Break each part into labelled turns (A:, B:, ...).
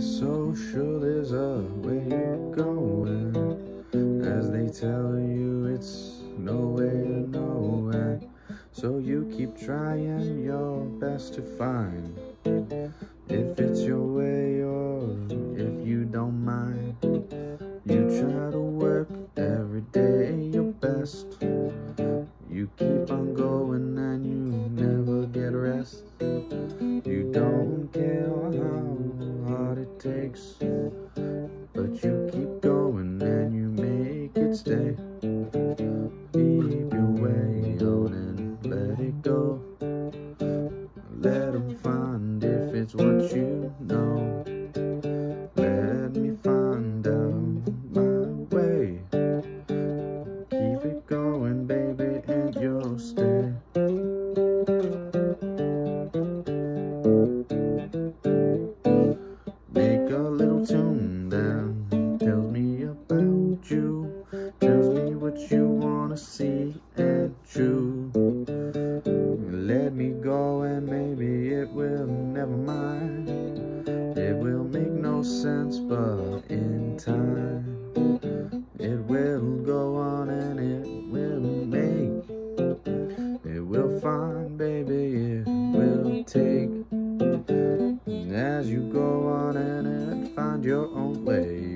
A: so sure there's a way you're going. As they tell you it's no way to nowhere. So you keep trying your best to find If it's your way or if you don't mind. You try to work You don't care how hard it takes But you keep going and you make it stay. Keep your way on and let it go. Let them find if it's what you know you Tells me what you wanna see and true Let me go and maybe it will never mind. It will make no sense but in time It will go on and it will make It will find baby it will take. As you go on and it, find your own way.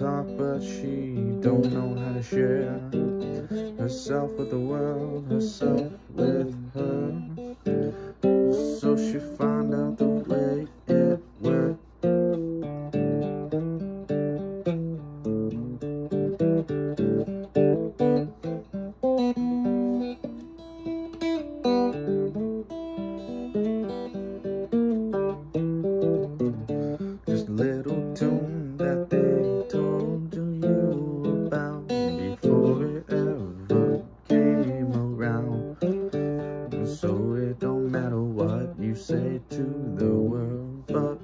A: Talk but she don't know how to share herself with the world, herself with her. It don't matter what you say to the world, but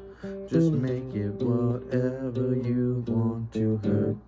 A: just make it whatever you want to hurt.